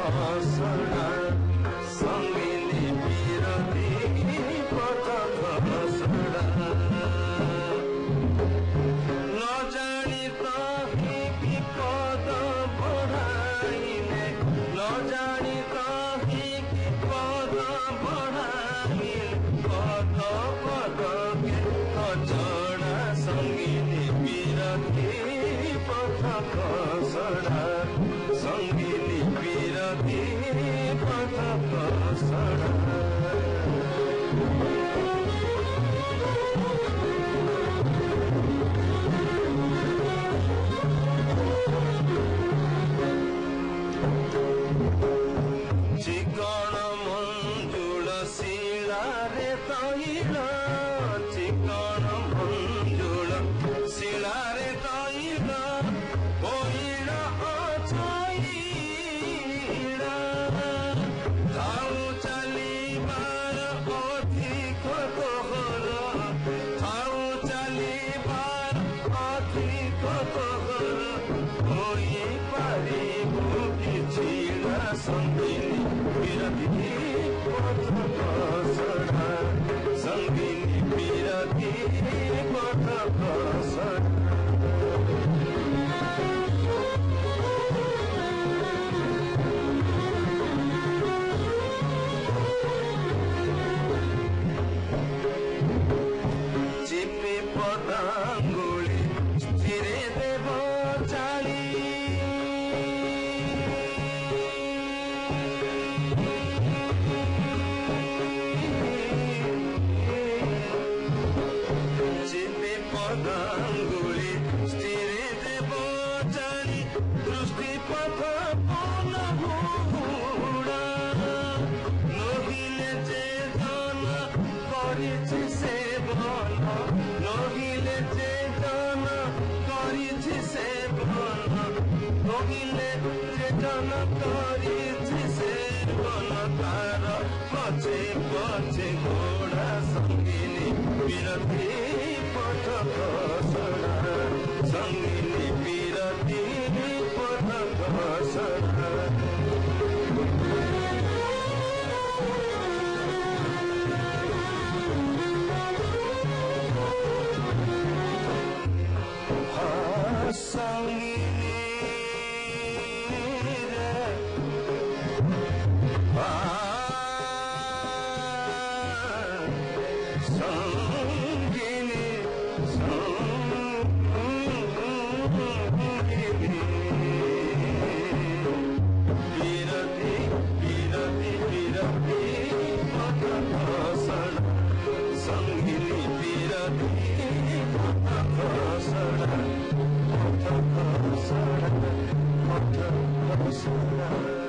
Sahasana তৈল চিকন মঞ্জুল, শিলারে তৈল কইল অচৈল ধাউ চালিবার অধিক কহর ধাউ চালিবার অধিক কহর হই পারিব কিছু না সন্দিনী বিরতি পদাঙ্গুলি স্থিরে দেব জানি দৃষ্টি পথ পুনভুড়া নহিলে যে ধন করেছি সে বল নহিলে যে ধন করেছি সে বল নহিলে যে ধন করেছি সে বল তার পছে পছে ঘোড়া সঙ্গিনী পথ বিরতি পথ